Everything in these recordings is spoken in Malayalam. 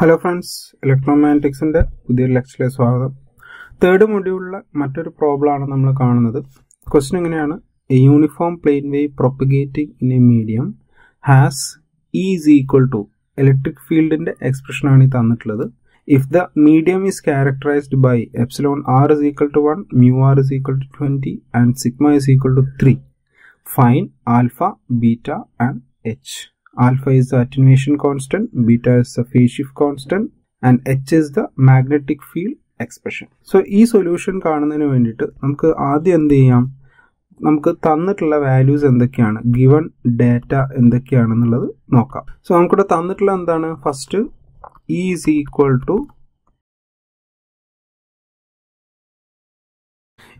ഹലോ ഫ്രണ്ട്സ് ഇലക്ട്രോമാഗ്നറ്റിക്സിന്റെ പുതിയൊരു ലെക്ചറിലെ സ്വാഗതം. തേർഡ് മൊഡ്യൂളിലെ മറ്റൊരു പ്രോബ്ലമാണ് നമ്മൾ കാണുന്നത്. ക്വസ്റ്റ്യൻ എങ്ങനെയാണ്? A uniform plane wave propagating in a medium has is equal to electric ഫീൽഡിന്റെ എക്സ്പ്രഷനാണ് ഈ തന്നിട്ടുള്ളത്. If the medium is characterized by epsilon R is equal to one mu R is equal to twenty and sigma is equal to three find alpha beta and H alpha is the attenuation constant, beta is the phase shift constant, and h is the magnetic field expression. So ഈ സൊല്യൂഷൻ കാണുന്നതിന് വേണ്ടിയിട്ട് നമുക്ക് ആദ്യം എന്ത് ചെയ്യാം? നമുക്ക് തന്നിട്ടുള്ള വാല്യൂസ് എന്തൊക്കെയാണ്? ഗിവൺ ഡാറ്റ എന്തൊക്കെയാണെന്നുള്ളത് നോക്കാം. സോ നമുക്കിവിടെ തന്നിട്ടുള്ള എന്താണ്? ഫസ്റ്റ് ഈസ് ഈക്വൽ ടു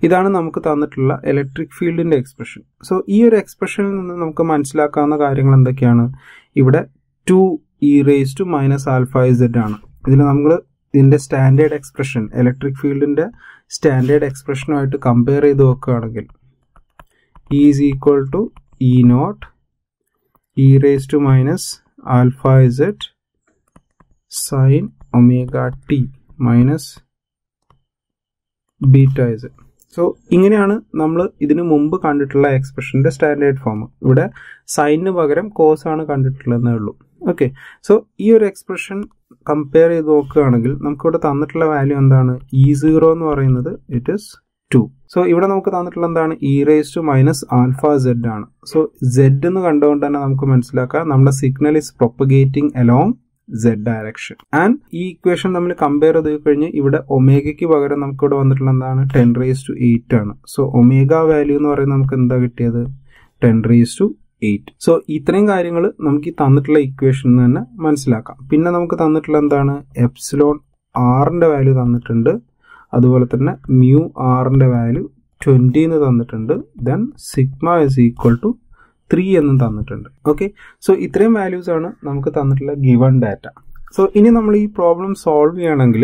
ഇതാണ് നമുക്ക് തന്നിട്ടുള്ള ഇലക്ട്രിക് ഫീൽഡിന്റെ എക്സ്പ്രഷൻ സോ ഈ ഒരു എക്സ്പ്രഷനിൽ നിന്ന് നമുക്ക് മനസ്സിലാക്കാവുന്ന കാര്യങ്ങൾ എന്തൊക്കെയാണ്? ഇവിടെ two E raise to minus alpha Z ആണ്. ഇതിൽ നമ്മൾ ഇതിന്റെ സ്റ്റാൻഡേർഡ് എക്സ്പ്രഷൻ ഇലക്ട്രിക് ഫീൽഡിന്റെ സ്റ്റാൻഡേർഡ് എക്സ്പ്രഷനുമായിട്ട് കമ്പയർ ചെയ്ത് നോക്കുകയാണെങ്കിൽ is equal to E naught E raise to minus alpha Z sine omega T minus beta Z so ഇങ്ങനെയാണ് നമ്മൾ ഇതിനു മുമ്പ് കണ്ടിട്ടുള്ള എക്സ്പ്രഷന്റെ സ്റ്റാൻഡേർഡ് ഫോം ഇവിടെ സൈനിന് പകരം കോസ് ആണ് കണ്ടിട്ടുള്ളതെന്നേ ഉള്ളൂ. ഓക്കെ സോ ഈ ഒരു എക്സ്പ്രഷൻ കമ്പയർ ചെയ്ത് നോക്കുകയാണെങ്കിൽ നമുക്കിവിടെ തന്നിട്ടുള്ള വാല്യൂ എന്താണ്? ഇ സീറോ എന്ന് പറയുന്നത് ഇറ്റ് ഇസ് ടു സോ ഇവിടെ നമുക്ക് തന്നിട്ടുള്ള എന്താണ്? E raise to minus alpha Z ആണ്. സോ സെഡ് എന്ന് കണ്ടുകൊണ്ട് തന്നെ നമുക്ക് മനസ്സിലാക്കാം. നമ്മുടെ signal is propagating along Z direction and ഈ ഇക്വേഷൻ നമ്മൾ കമ്പയർ ചെയ്ത് കഴിഞ്ഞ് ഇവിടെ ഒമേഗയ്ക്ക് പകരം നമുക്ക് ഇവിടെ വന്നിട്ടുള്ള എന്താണ്? ടെൻ റേസ് ടു എയ്റ്റ് ആണ്. സോ ഒമേഗ വാല്യൂ എന്ന് പറയുന്നത് നമുക്ക് എന്താ കിട്ടിയത്? Ten raise to eight so ഇത്രയും കാര്യങ്ങൾ നമുക്ക് ഈ തന്നിട്ടുള്ള ഇക്വേഷൻ തന്നെ മനസ്സിലാക്കാം. പിന്നെ നമുക്ക് തന്നിട്ടുള്ള എന്താണ്? എപ്സിലോൺ ആറിന്റെ വാല്യൂ തന്നിട്ടുണ്ട്. അതുപോലെ തന്നെ മ്യൂ ആറിന്റെ വാല്യൂ ട്വന്റിന്ന് തന്നിട്ടുണ്ട്. Then sigma is equal to three എന്നും തന്നിട്ടുണ്ട്. ഓക്കെ സോ ഇത്രയും വാല്യൂസ് ആണ് നമുക്ക് തന്നിട്ടുള്ള ഗിവൺ ഡാറ്റ സോ ഇനി നമ്മൾ ഈ പ്രോബ്ലം സോൾവ് ചെയ്യണമെങ്കിൽ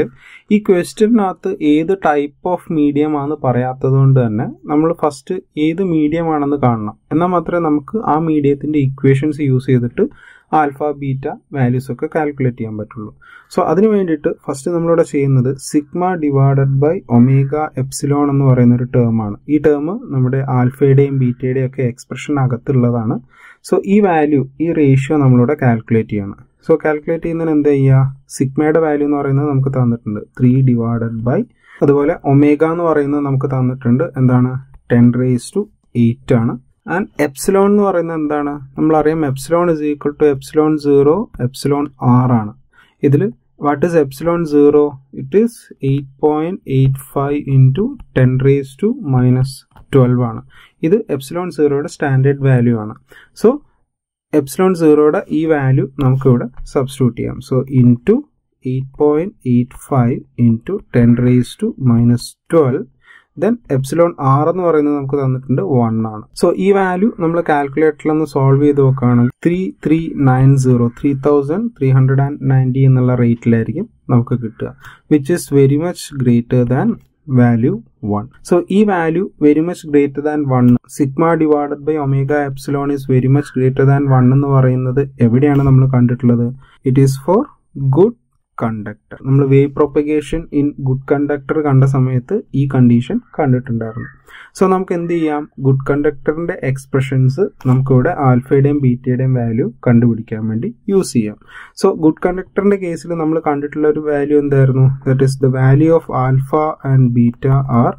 ഈ ക്വസ്റ്റ്യനകത്ത് ഏത് ടൈപ്പ് ഓഫ് മീഡിയം ആണെന്ന് പറയാത്തത് കൊണ്ട് തന്നെ നമ്മൾ ഫസ്റ്റ് ഏത് മീഡിയം ആണെന്ന് കാണണം. എന്നാൽ മാത്രമേ നമുക്ക് ആ മീഡിയത്തിന്റെ ഇക്വേഷൻസ് യൂസ് ചെയ്തിട്ട് ആൽഫ ബീറ്റ വാല്യൂസ് ഒക്കെ കാൽക്കുലേറ്റ് ചെയ്യാൻ പറ്റുള്ളൂ. സോ അതിന് വേണ്ടിയിട്ട് ഫസ്റ്റ് നമ്മളിവിടെ ചെയ്യുന്നത് sigma divided by omega epsilon എന്ന് പറയുന്ന ഒരു ടേം ആണ്. ഈ ടേം നമ്മുടെ ആൽഫയുടെയും ബീറ്റയുടെയും ഒക്കെ എക്സ്പ്രഷൻ അകത്തുള്ളതാണ്. സോ ഈ വാല്യൂ ഈ റേഷ്യോ നമ്മളിവിടെ കാൽക്കുലേറ്റ് ചെയ്യണം. സോ കാൽക്കുലേറ്റ് ചെയ്യുന്നതിന് എന്താ ചെയ്യുക? സിഗ്മയുടെ വാല്യൂ എന്ന് പറയുന്നത് നമുക്ക് തന്നിട്ടുണ്ട്. ത്രീ ഡിവൈഡഡ് ബൈ അതുപോലെ ഒമേഗ എന്ന് പറയുന്നത് നമുക്ക് തന്നിട്ടുണ്ട്. എന്താണ്? ടെൻ റേസ് ടു എയ്റ്റ് ആണ്. ആൻഡ് എപ്സിലോൺ എന്ന് പറയുന്നത് എന്താണ്? നമ്മൾ അറിയാം epsilon is equal to epsilon zero epsilon R ആണ്. ഇതിൽ what is epsilon zero it is eight point eight five into ten raise to minus twelve ആണ്. ഇത് എപ്സിലോൺ സീറോയുടെ സ്റ്റാൻഡേർഡ് വാല്യൂ ആണ്. സോ എപ്സിലോൺ സീറോയുടെ ഈ വാല്യൂ നമുക്കിവിടെ സബ്സ്റ്റിറ്റ്യൂട്ട് ചെയ്യാം. So into eight point eight five into ten raise to minus twelve then epsilon R എന്ന് പറയുന്നത് നമുക്ക് തന്നിട്ടുണ്ട് വൺ ആണ്. സോ ഈ വാല്യൂ നമ്മൾ കാൽക്കുലേറ്ററിൽ ഒന്ന് സോൾവ് ചെയ്ത് നോക്കുകയാണെങ്കിൽ three three nine zero three thousand three hundred and ninety എന്നുള്ള റേറ്റിലായിരിക്കും നമുക്ക് കിട്ടുക. Which is very much greater than value one so ഈ value very much greater than one sigma divided by omega epsilon is very much greater than one എന്ന് പറയുന്നത് എവിടെയാണ് നമ്മൾ കണ്ടിട്ടുള്ളത്? It is for good conductor നമ്മൾ wave propagation in good conductor കണ്ട സമയത്ത് ഈ കണ്ടീഷൻ കണ്ടിട്ടുണ്ടായിരുന്നു. സോ നമുക്ക് എന്ത് ചെയ്യാം? ഗുഡ് കണ്ടക്ടറിന്റെ എക്സ്പ്രഷൻസ് നമുക്കിവിടെ ആൽഫയുടെയും ബീറ്റയുടെയും വാല്യൂ കണ്ടുപിടിക്കാൻ വേണ്ടി യൂസ് ചെയ്യാം. സോ ഗുഡ് കണ്ടക്ടറിന്റെ കേസിൽ നമ്മൾ കണ്ടിട്ടുള്ള ഒരു വാല്യൂ എന്തായിരുന്നു? That is the value of alpha and beta are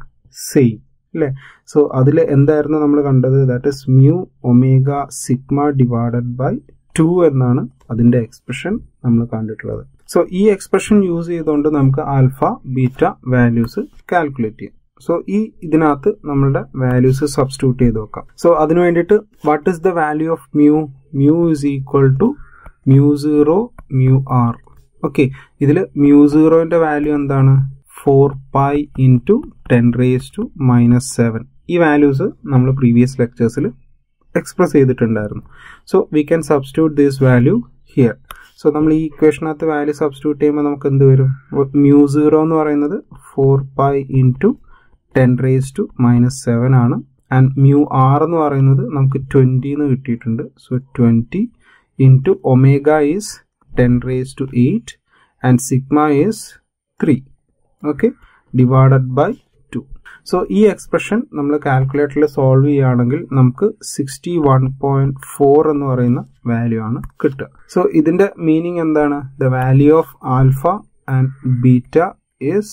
same അല്ലേ? സോ അതിൽ എന്തായിരുന്നു നമ്മൾ കണ്ടത്? That is mu omega sigma divided by two എന്നാണ് അതിന്റെ എക്സ്പ്രഷൻ നമ്മൾ കണ്ടിട്ടുള്ളത്. സോ ഈ എക്സ്പ്രഷൻ യൂസ് ചെയ്തുകൊണ്ട് നമുക്ക് ആൽഫ ബീറ്റ വാല്യൂസ് കാൽക്കുലേറ്റ് ചെയ്യാം. സോ ഈ ഇതിനകത്ത് നമ്മളുടെ വാല്യൂസ് സബ്സ്റ്റിറ്റ്യൂട്ട് ചെയ്ത് നോക്കാം സോ അതിന് വേണ്ടിയിട്ട് what is the value of mu mu is equal to mu zero mu R okay ഇതിൽ മ്യൂ സീറോന്റെ വാല്യൂ എന്താണ്? Four pi into ten raise to minus seven ഈ വാല്യൂസ് നമ്മൾ പ്രീവിയസ് ലെക്ചേഴ്സിൽ എക്സ്പ്രസ് ചെയ്തിട്ടുണ്ടായിരുന്നു. So we can substitute this value here so നമ്മൾ ഈ ഇക്വേഷനകത്ത് വാല്യൂ സബ്സ്റ്റിറ്റ്യൂട്ട് ചെയ്യുമ്പോൾ നമുക്ക് എന്ത് വരും? മ്യൂ സീറോ എന്ന് പറയുന്നത് four pi into ten raise to minus seven ആണ്. ആൻഡ് മ്യൂ ആർ എന്ന് പറയുന്നത് നമുക്ക് ട്വന്റി എന്ന് കിട്ടിയിട്ടുണ്ട്. So twenty into omega is ten raise to eight and sigma is three okay divided by so ഈ എക്സ്പ്രഷൻ നമ്മൾ കാൽക്കുലേറ്ററിൽ സോൾവ് ചെയ്യുകയാണെങ്കിൽ നമുക്ക് സിക്സ്റ്റി വൺ പോയിന്റ് ഫോർ എന്ന് പറയുന്ന വാല്യൂ ആണ് കിട്ടുക. സോ ഇതിന്റെ മീനിങ് എന്താണ്? The value of alpha and beta is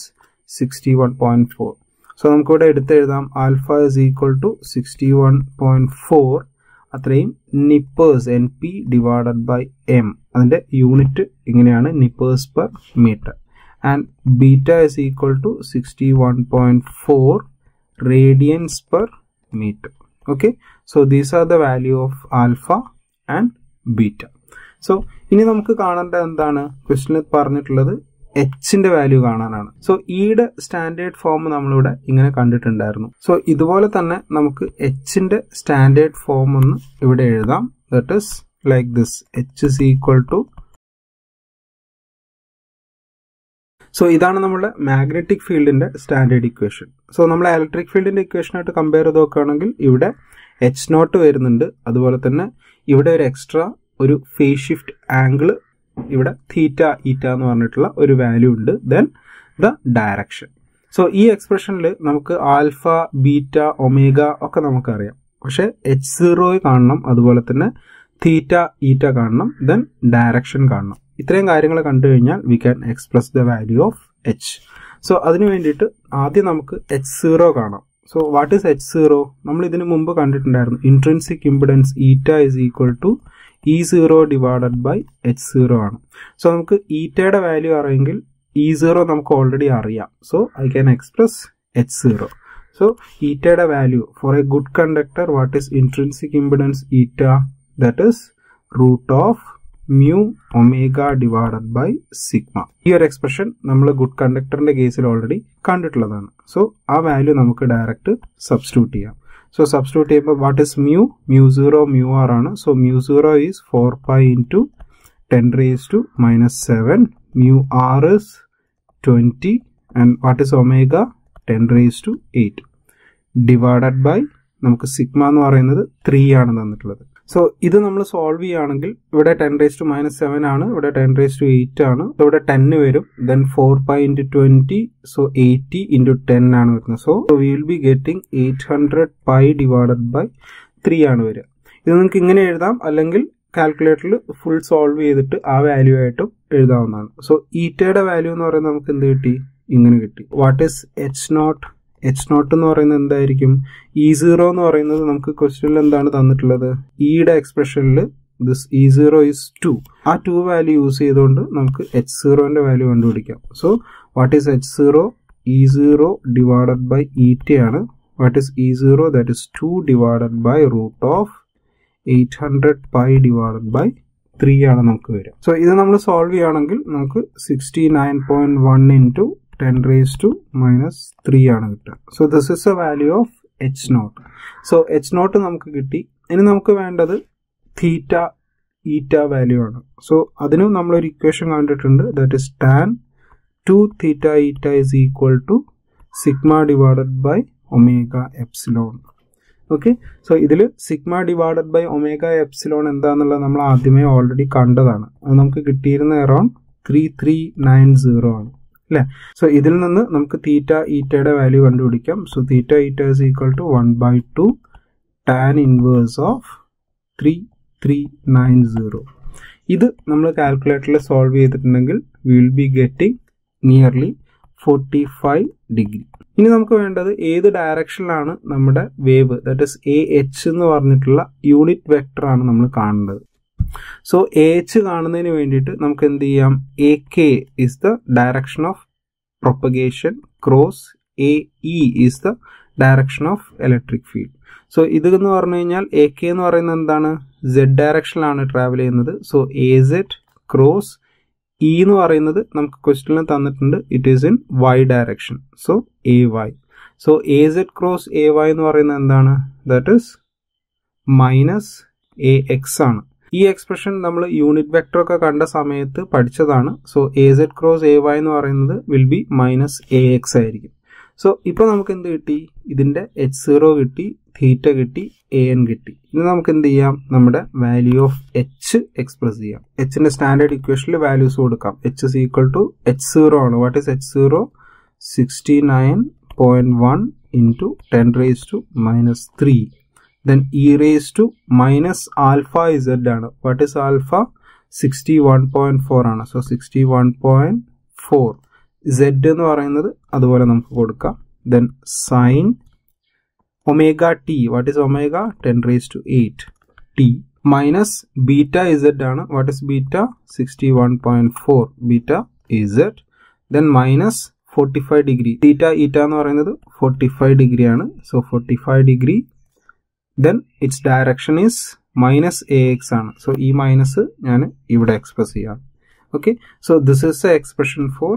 sixty one point four so നമുക്കിവിടെ എടുത്തെഴുതാം alpha is equal to sixty one point four അത്രയും nepers N P divided by M അതിന്റെ യൂണിറ്റ് ഇങ്ങനെയാണ് nepers per metre beta is equal to sixty one point four radians per metre okay so these are the value of alpha so ഇനി നമുക്ക് കാണേണ്ട എന്താണ്? ക്വസ്റ്റിനിൽ പറഞ്ഞിട്ടുള്ളത് എച്ചിന്റെ വാല്യൂ കാണാനാണ്. സോ ഇയുടെ സ്റ്റാൻഡേർഡ് ഫോം നമ്മളിവിടെ ഇങ്ങനെ കണ്ടിട്ടുണ്ടായിരുന്നു. സോ ഇതുപോലെ തന്നെ നമുക്ക് എച്ചിന്റെ സ്റ്റാൻഡേർഡ് ഫോം ഒന്ന് ഇവിടെ എഴുതാം. That is like this H is equal to so ഇതാണ് നമ്മുടെ മാഗ്നറ്റിക് ഫീൽഡിന്റെ സ്റ്റാൻഡേർഡ് ഇക്വേഷൻ സോ നമ്മൾ ഇലക്ട്രിക് ഫീൽഡിന്റെ ഇക്വേഷനായിട്ട് കമ്പയർ ചെയ്ത് നോക്കുകയാണെങ്കിൽ ഇവിടെ എച്ച് നോട്ട് വരുന്നുണ്ട്. അതുപോലെ തന്നെ ഇവിടെ ഒരു എക്സ്ട്രാ ഒരു ഫേസ് ഷിഫ്റ്റ് ആംഗിൾ ഇവിടെ തീറ്റ ഈറ്റ എന്ന് പറഞ്ഞിട്ടുള്ള ഒരു വാല്യൂ ഉണ്ട്. ദെൻ ദ ഡയറക്ഷൻ സോ ഈ എക്സ്പ്രഷനിൽ നമുക്ക് ആൽഫ ബീറ്റ ഒമേഗ ഒക്കെ നമുക്കറിയാം. പക്ഷെ എച്ച് സീറോ കാണണം. അതുപോലെ തന്നെ തീറ്റ ഈറ്റ കാണണം. ദെൻ ഡയറക്ഷൻ കാണണം. ഇത്രയും കാര്യങ്ങൾ കണ്ടു കഴിഞ്ഞാൽ we can express the value of H so അതിനു വേണ്ടിയിട്ട് ആദ്യം നമുക്ക് എച്ച് സീറോ കാണാം. So what is H zero നമ്മൾ ഇതിനു മുമ്പ് കണ്ടിട്ടുണ്ടായിരുന്നു intrinsic impedance eta is equal to E zero divided by H zero ആണ്. സോ നമുക്ക് ഈറ്റയുടെ വാല്യൂ അറിയെങ്കിൽ ഇ സീറോ നമുക്ക് ഓൾറെഡി അറിയാം. So I can express H zero so ഈറ്റയുടെ value for a good conductor what is intrinsic impedance eta that is root of mu omega divided by sigma ഈ ഒരു എക്സ്പ്രഷൻ നമ്മൾ ഗുഡ് കണ്ടക്ടറിന്റെ കേസിൽ ഓൾറെഡി കണ്ടിട്ടുള്ളതാണ്. സോ ആ വാല്യൂ നമുക്ക് ഡയറക്റ്റ് സബ്സ്റ്റിറ്റ്യൂട്ട് ചെയ്യാം. സോ സബ്സ്റ്റിറ്റ്യൂട്ട് ചെയ്യുമ്പോൾ what is mu mu zero mu R ആണ്. So mu zero is four pi into ten raise to minus seven mu R is twenty and what is omega ten raise to eight divided by നമുക്ക് സിഗ്മ എന്ന് പറയുന്നത് ത്രീ ആണ് തന്നിട്ടുള്ളത്. സോ ഇത് നമ്മൾ സോൾവ് ചെയ്യുകയാണെങ്കിൽ ഇവിടെ ten raise to minus seven ആണ് ഇവിടെ ടെൻ റേസ് ടു എയ്റ്റ് ആണ്. ഇവിടെ ടെന്ന് വരും. Then four pi into twenty so eighty into ten ആണ് വരുന്നത്. So will be getting eight hundred pi divided by three ആണ് വരിക. ഇത് നിങ്ങൾക്ക് ഇങ്ങനെ എഴുതാം. അല്ലെങ്കിൽ കാൽക്കുലേറ്ററിൽ ഫുൾ സോൾവ് ചെയ്തിട്ട് ആ വാല്യൂ ആയിട്ടും എഴുതാവുന്നതാണ്. സോ ഈറ്റയുടെ വാല്യൂ എന്ന് പറയുന്നത് നമുക്ക് എന്ത് കിട്ടി? ഇങ്ങനെ കിട്ടി. What is H naught H naught എന്ന് പറയുന്നത് എന്തായിരിക്കും? ഇ സീറോ എന്ന് പറയുന്നത് നമുക്ക് ക്വസ്റ്റ്യനിൽ എന്താണ് തന്നിട്ടുള്ളത്? ഇയുടെ എക്സ്പ്രഷനിൽ this E zero is two ആ ടു വാല്യൂ യൂസ് ചെയ്തുകൊണ്ട് നമുക്ക് എച്ച് സീറോന്റെ വാല്യൂ കണ്ടുപിടിക്കാം. So what is H zero E zero divided by E ആണ്. What is E zero that is two divided by root of eight hundred pi divided by three ആണ് നമുക്ക് വരിക. സോ ഇത് നമ്മൾ സോൾവ് ചെയ്യുകയാണെങ്കിൽ നമുക്ക് sixty nine point one into ten raise to minus three ആണ് കിട്ടുക. So this is a value of H naught so H naught നമുക്ക് കിട്ടി. ഇനി നമുക്ക് വേണ്ടത് തീറ്റ ഈറ്റ വാല്യൂ ആണ്. സോ അതിനും നമ്മളൊരു ഇക്വേഷൻ കണ്ടിട്ടുണ്ട്. That is tan two theta eta is equal to sigma divided by omega epsilon okay so ഇതിൽ sigma divided by omega epsilon എന്താന്നുള്ളത് നമ്മൾ ആദ്യമേ ഓൾറെഡി കണ്ടതാണ്. അത് നമുക്ക് കിട്ടിയിരുന്ന around three three nine zero ആണ്. അല്ലേ സോ ഇതിൽ നിന്ന് നമുക്ക് തീറ്റ ഈറ്റയുടെ വാല്യൂ കണ്ടുപിടിക്കാം. So theta eta is equal to one by two tan inverse of three three nine zero ഇത് നമ്മൾ കാൽക്കുലേറ്ററിൽ സോൾവ് ചെയ്തിട്ടുണ്ടെങ്കിൽ will be getting nearly forty five degree ഇനി നമുക്ക് വേണ്ടത് ഏത് ഡയറക്ഷനിലാണ് നമ്മുടെ wave that is A H എന്ന് പറഞ്ഞിട്ടുള്ള യൂണിറ്റ് വെക്ടറാണ് നമ്മൾ കാണേണ്ടത് സോ എച്ച് കാണുന്നതിന് വേണ്ടിയിട്ട് നമുക്ക് എന്ത് ചെയ്യാം? A K is the direction of propagation cross A E is the direction of electric field so ഇത് എന്ന് പറഞ്ഞു കഴിഞ്ഞാൽ എ കെ എന്ന് പറയുന്നത് എന്താണ്? സെഡ് ഡയറക്ഷനിലാണ് ട്രാവൽ ചെയ്യുന്നത്. So A Z cross E എന്ന് പറയുന്നത് നമുക്ക് ക്വസ്റ്റ്യനിൽ തന്നിട്ടുണ്ട്. It is in Y direction so A Y so A Z cross A Y എന്ന് പറയുന്നത് എന്താണ്? That is minus A X ആണ്. ഈ എക്സ്പ്രഷൻ നമ്മൾ യൂണിറ്റ് വെക്ടർ ഒക്കെ കണ്ട സമയത്ത് പഠിച്ചതാണ്. So A Z cross A Y എന്ന് പറയുന്നത് will be minus A X ആയിരിക്കും. സോ ഇപ്പോൾ നമുക്ക് എന്ത് കിട്ടി? ഇതിന്റെ എച്ച് സീറോ കിട്ടി തീറ്റ കിട്ടി എ എൻ കിട്ടി. ഇനി നമുക്ക് എന്ത് ചെയ്യാം? നമ്മുടെ വാല്യൂ ഓഫ് എച്ച് എക്സ്പ്രസ് ചെയ്യാം. എച്ചിന്റെ സ്റ്റാൻഡേർഡ് ഇക്വേഷനിൽ വാല്യൂസ് കൊടുക്കാം. H is equal to H zero ആണ്. What is H zero sixty nine point one into ten raise to minus three then E raise to minus alpha Z ആണ്. What is alpha sixty one point four ആണ്. So sixty one point four Z എന്ന് പറയുന്നത് അതുപോലെ നമുക്ക് കൊടുക്കാം. Then sine omega T what is omega ten raise to eight T minus beta Z ആണ്. What is beta sixty one point four beta Z then minus forty five degree theta eta എന്ന് പറയുന്നത് ഫോർട്ടി ഫൈവ് ഡിഗ്രി ആണ്. So forty five degree then it's direction is minus A X ആണ്. സോ ഈ മൈനസ് ഞാൻ ഇവിടെ എക്സ്പ്രസ് ചെയ്യാം. Okay so this is A expression for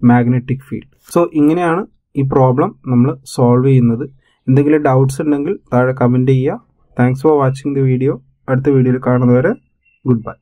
magnetic field so ഇങ്ങനെയാണ് ഈ പ്രോബ്ലം നമ്മൾ സോൾവ് ചെയ്യുന്നത്. എന്തെങ്കിലും ഡൗട്ട്സ് ഉണ്ടെങ്കിൽ താഴെ കമന്റ് ചെയ്യുക. Thanks for watching the video അടുത്ത വീഡിയോയിൽ കാണുന്നവരെ ഗുഡ് ബൈ